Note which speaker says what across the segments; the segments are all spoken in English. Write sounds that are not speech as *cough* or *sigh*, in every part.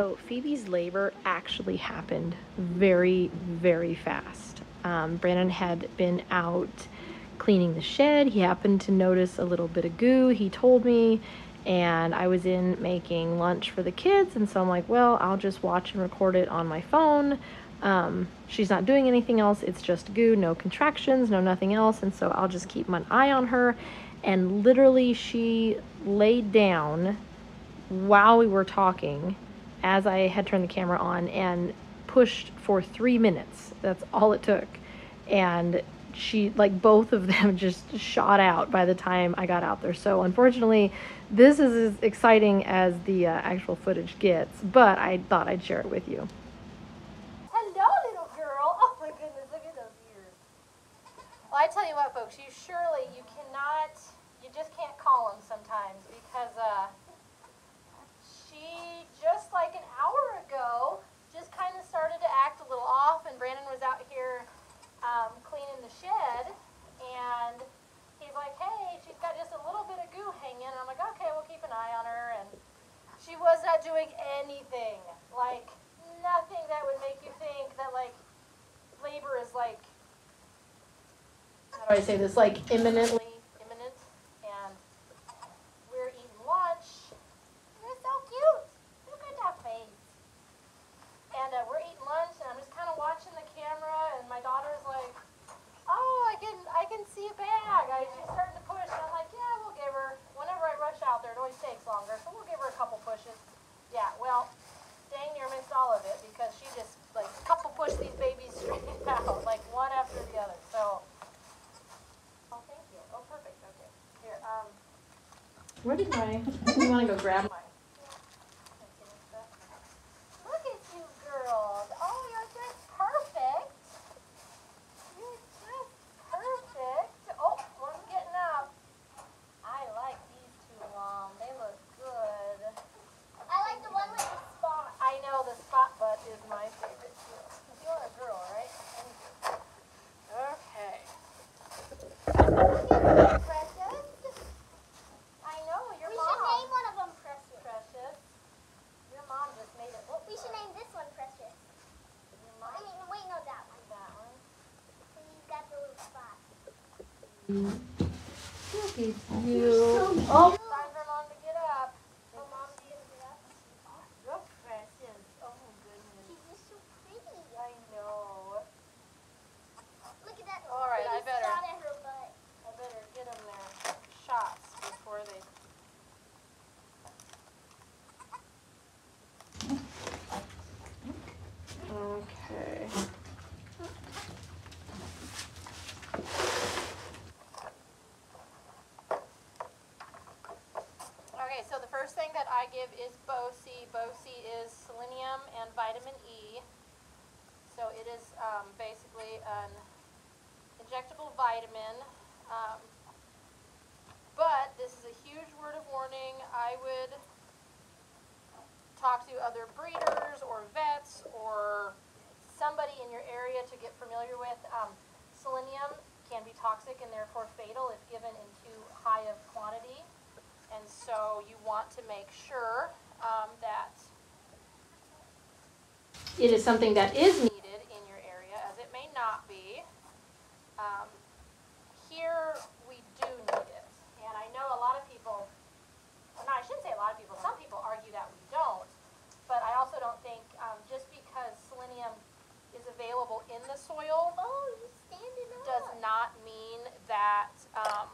Speaker 1: So Phoebe's labor actually happened very, very fast. Um, Brandon had been out cleaning the shed. He happened to notice a little bit of goo. He told me, and I was in making lunch for the kids. And so I'm like, well, I'll just watch and record it on my phone. Um, she's not doing anything else. It's just goo, no contractions, no nothing else. And so I'll just keep my eye on her. And literally, she laid down while we were talking as I had turned the camera on and pushed for three minutes. That's all it took. And she, like, both of them *laughs* just shot out by the time I got out there. So, unfortunately, this is as exciting as the uh, actual footage gets, but I thought I'd share it with you.
Speaker 2: Hello, little girl. Oh my goodness, look at those ears. Well, I tell you what, folks, you surely, you cannot, you just can't call them sometimes because, uh, just like an hour ago, just kind of started to act a little off and Brandon was out here, um, cleaning the shed and he's like, hey, she's got just a little bit of goo hanging. And I'm like, okay, we'll keep an eye on her. And she was not doing anything, like nothing that would make you think that like labor is like, how do I say this, like imminently imminent. And we're eating lunch. You're so cute. Look at that face. And uh, we're eating lunch, and I'm just kind of watching the camera, and my daughter's like, "Oh, I can, I can see a bag." I, she's starting to push, and I'm like, "Yeah, we'll give her." Whenever I rush out there, it always takes longer, so we'll give her a couple pushes. Yeah, well, dang near missed all of it because she just like couple pushed these babies straight out, like one after the other. So, oh, thank you. Oh, perfect. Okay, here. Um,
Speaker 1: Where did my, you want to go grab my?
Speaker 2: Look at you girls. Oh, you're just perfect. You're just perfect. Oh, one's getting up. I like these two, Mom. They look good.
Speaker 3: I like the one with the spot.
Speaker 2: I know the spot butt is my favorite too. You're a girl, right? Okay.
Speaker 3: Precious.
Speaker 2: I know, your
Speaker 3: We
Speaker 2: mom.
Speaker 3: should name one of them Precious.
Speaker 2: Precious. Your mom just made it. Oh,
Speaker 3: We should name this one Precious.
Speaker 2: Your
Speaker 3: I
Speaker 2: mom
Speaker 3: mean, wait, no, that one.
Speaker 2: that one.
Speaker 3: He's got the little spot.
Speaker 1: Look at you. Oh,
Speaker 2: Time for mom to get up.
Speaker 3: Oh, mom, do you get up?
Speaker 2: Look, Precious. Oh, goodness.
Speaker 3: She's just so pretty.
Speaker 2: I know.
Speaker 3: Look at that.
Speaker 2: All right, I
Speaker 3: pretty
Speaker 2: better-
Speaker 3: spot at her butt.
Speaker 2: I better get them their shots before they.
Speaker 1: Okay.
Speaker 2: Okay, so the first thing that I give is BoSe. BoSe is selenium and vitamin E. So it is um, basically an injectable vitamin. Um, but this is a huge word of warning. I would talk to other breeders or vets or somebody in your area to get familiar with. Um, selenium can be toxic and therefore fatal if given in too high of quantity. And so you want to make sure um, that it is something that is needed in your area, as it may not be. Um, here, we do need it. And I know a lot of people, well, no, I shouldn't say a lot of people, some people argue that we don't. But I also don't think um, just because selenium is available in the soil
Speaker 3: Oh, you're standing up.
Speaker 2: does not mean that um,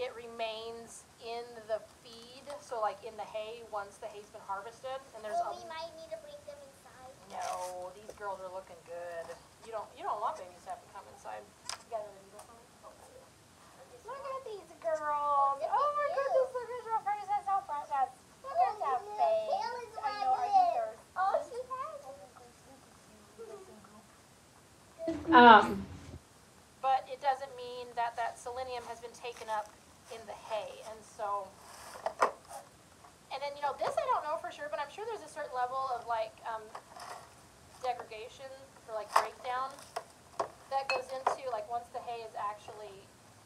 Speaker 2: it remains in the feed, so like in the hay, once the hay's been harvested, and there's
Speaker 3: Well,
Speaker 2: a,
Speaker 3: we might need to bring them inside.
Speaker 2: no, these girls are looking good. You don't, you don't want babies to have to come inside. You got another needle for? Look at these girls.
Speaker 3: Look
Speaker 2: Oh my
Speaker 3: at
Speaker 2: goodness, look at your princess, how precious. Look
Speaker 3: Oh,
Speaker 2: at that
Speaker 3: your
Speaker 2: face.
Speaker 3: tail
Speaker 2: I know, are you
Speaker 3: wagging.
Speaker 2: thirsty?
Speaker 3: Oh, she has.
Speaker 1: Um,
Speaker 2: But it doesn't mean that that selenium has been taken up in the hay, and so. And then, you know, this I don't know for sure, but I'm sure there's a certain level of like, um, degradation or like breakdown that goes into, like, once the hay is actually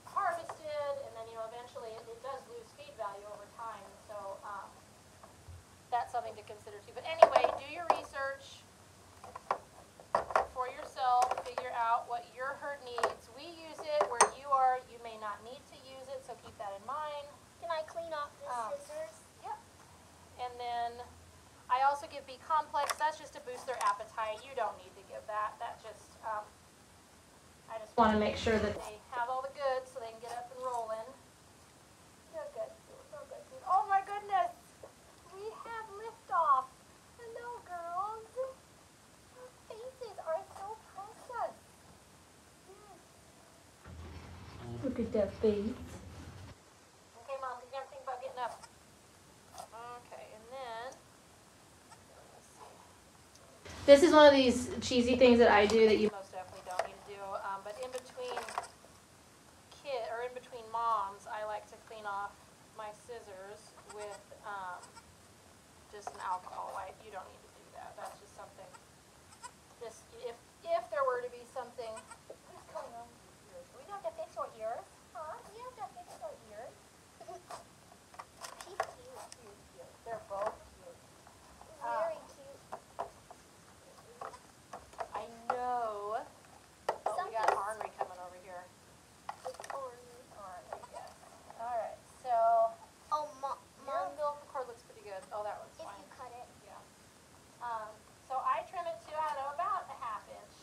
Speaker 2: harvested, and then, you know, eventually it, it does lose feed value over time, so, um, that's something to consider too. But anyway, do your research for yourself, figure out what your herd needs. We use it where you are, you may not need to use it, so keep that in mind.
Speaker 3: Can I clean off the
Speaker 2: Um,
Speaker 3: scissors?
Speaker 2: And then I also give B complex, that's just to boost. You don't need to give that, that just, um, I just wanna make sure that they have all the goods so they can get up and rolling. Good, good, good, good. Oh my goodness, we have liftoff. Hello, girls. Your faces are so precious. Yes.
Speaker 1: Look at that face.
Speaker 2: Okay, mom, you gotta think about getting up. Okay, and then, let's see. This is one of these cheesy things that I do that you most definitely don't need to do, um, but in between kid, or in between moms, I like to clean off my scissors with, um, just an alcohol wipe. You don't need to do that, that's just something, just, if, if there were to be something, what's going on with your ears? We don't have to fix your ears, huh? We don't have to fix your ears.
Speaker 3: She's cute.
Speaker 2: Cute, cute. They're both cute.
Speaker 3: Very cute.
Speaker 2: I know. Oh, we got
Speaker 3: Something's-
Speaker 2: Henri coming over here.
Speaker 3: It's ornery.
Speaker 2: Alright, there you go. Alright, so,
Speaker 3: Oh, mom,
Speaker 2: your
Speaker 3: mom,
Speaker 2: umbilical cord looks pretty good. Oh, that one's
Speaker 3: if
Speaker 2: fine.
Speaker 3: you cut it.
Speaker 2: Um, so I trim it to, I don't know, about a half inch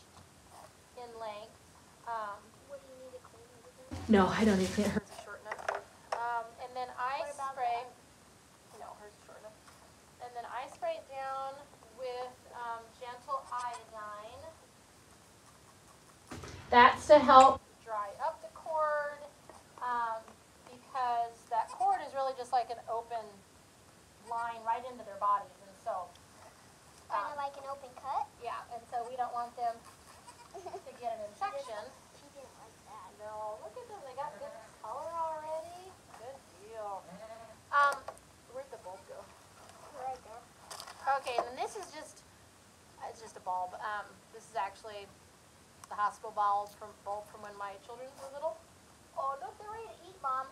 Speaker 2: in length. Um,
Speaker 3: What do you need to clean it with?
Speaker 1: No, I don't even, to clean
Speaker 2: hers is short enough. Um, and then I
Speaker 3: What about
Speaker 2: spray, no, hers is short enough. And then I spray it down with, um, gentle iodine. That's to help dry up the cord, um, because that cord is really just like an open line right into their bodies, and so.
Speaker 3: Kind
Speaker 2: um,
Speaker 3: of like an open cut.
Speaker 2: Yeah, and so we don't want them to get an infection. No, look at them, they got good color already. Good deal. Um, where'd the bulb go?
Speaker 3: Right there.
Speaker 2: Okay, and then this is just, it's just a bulb. Um, this is actually the hospital bulb from, bulb from when my children were little. Oh, look, they're ready to eat, Mom.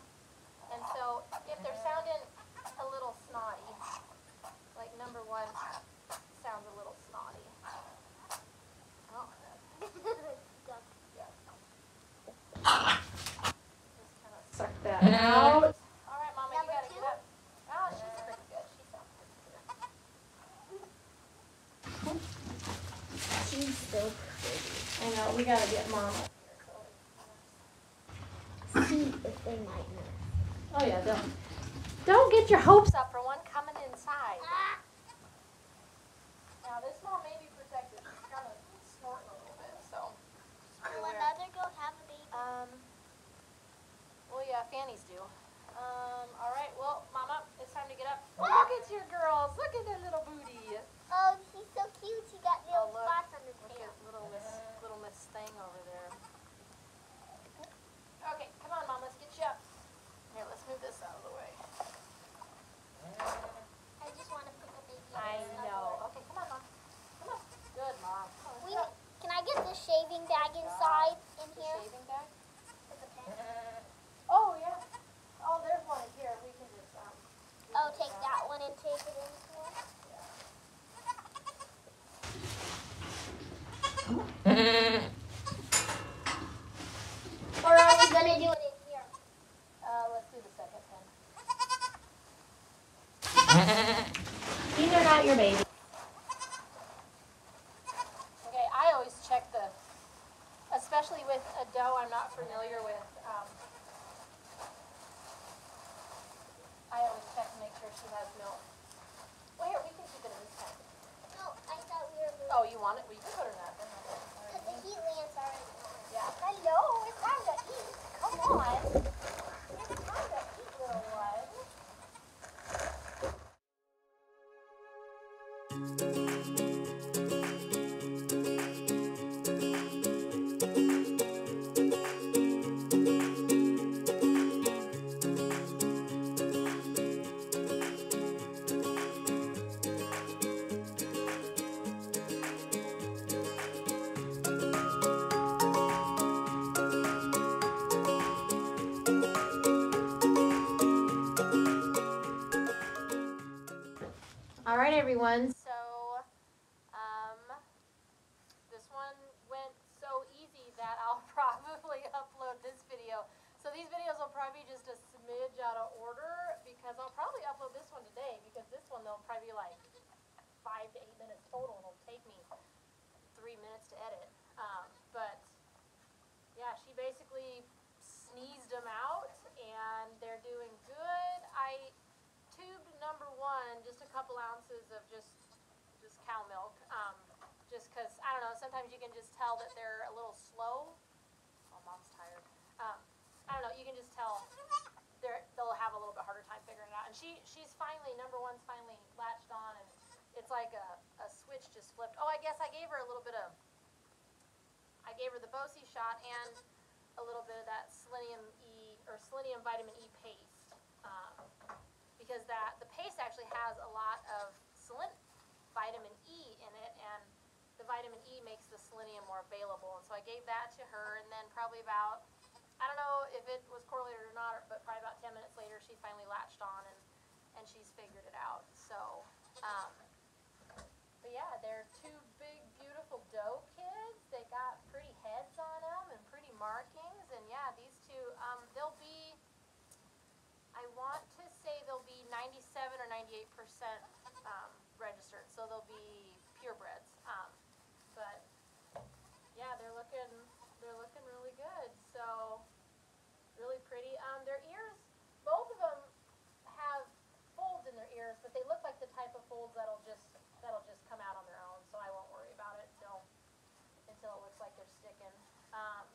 Speaker 2: And so if they're sounding a little snotty, like number one sounds a little snotty. Oh,
Speaker 3: Duck.
Speaker 2: just kind of suck that out. All right, Mama, you
Speaker 3: Number
Speaker 2: gotta
Speaker 3: two?
Speaker 2: get up. Oh, she's pretty good. She sounds pretty good.
Speaker 3: She's.
Speaker 2: I know, we gotta get Mama up here. so-
Speaker 3: See if they might know.
Speaker 2: Oh yeah, don't, don't get your hopes up for one coming inside. Now, this mom may be protected, she's kind of snorting a little bit, so. just
Speaker 3: Will another go have a baby?
Speaker 2: Um, well, yeah, fannies do. Um, all right, well, Mama, it's time to get up. Look at your girls, dough I'm not familiar with, um, I always check to make sure she has milk. Well, here, we can keep it in this packet.
Speaker 3: No, I thought we were.
Speaker 2: Oh, you want it? Well, you can put it in that.
Speaker 3: Because the heat lamp's already on.
Speaker 2: Yeah. Hello, it's time to eat. Come on. Everyone. So, um, this one went so easy that *laughs* I'll probably upload this video. So these videos will probably be just a smidge out of order because I'll probably upload this one today because this one they'll probably be like five to eight minutes total it'll take me three minutes to edit. Um, but yeah, she basically sneezed them out and they're doing good. I number one, just a couple ounces of just just cow milk. Um, just because I don't know, sometimes you can just tell that they're a little slow. Oh, mom's tired. Um, I don't know, you can just tell they're they'll have a little bit harder time figuring it out. And she she's finally number one's finally latched on, and it's like a a switch just flipped. Oh, I guess I gave her a little bit of. I gave her the BoSe shot and a little bit of that selenium E or selenium vitamin E paste. Because that the paste actually has a lot of selen- vitamin E in it, and the vitamin E makes the selenium more available. And so I gave that to her, and then probably about I don't know if it was correlated or not, but probably about ten minutes later, she finally latched on and and she's figured it out. So, um, but yeah, they're two big, beautiful doe kids. They got pretty heads on them and pretty markings, and yeah, these two, um, they'll be. I want to say they'll be 97 or 98 percent um, registered, so they'll be purebreds. Um, but yeah, they're looking they're looking really good. So really pretty. Um, their ears, both of them have folds in their ears, but they look like the type of folds that'll just that'll just come out on their own. So I won't worry about it until until it looks like they're sticking. Um,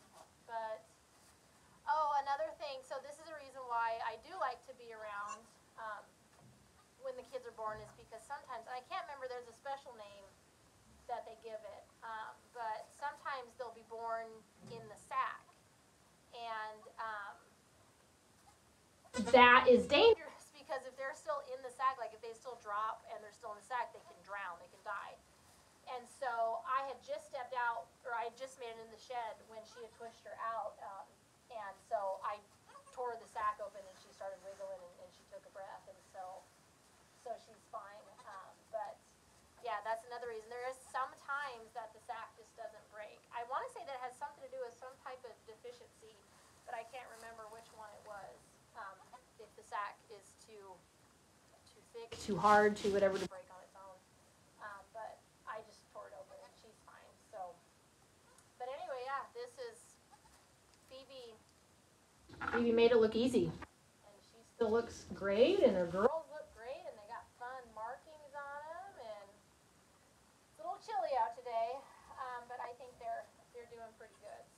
Speaker 2: thing. So this is a reason why I do like to be around um, when the kids are born is because sometimes I can't remember. There's a special name that they give it, um, but sometimes they'll be born in the sack, and um, that is dangerous *laughs* because if they're still in the sack, like if they still drop and they're still in the sack, they can drown, they can die. And so I had just stepped out, or I had just made it in the shed when she had pushed her out, um, and so I tore the sack open and she started wiggling and, and she took a breath, and so so she's fine. Um, but yeah, that's another reason. There is some times that the sack just doesn't break. I want to say that has something to do with some type of deficiency, but I can't remember which one it was. Um, if the sack is too too thick, too hard, too whatever to break on its own. Um, but I just tore it open and she's fine. So, but anyway, yeah, this is Phoebe. Phoebe made it look easy, and she still looks great, and her girls look great, and they got fun markings on them, and it's a little chilly out today, um, but I think they're they're doing pretty good.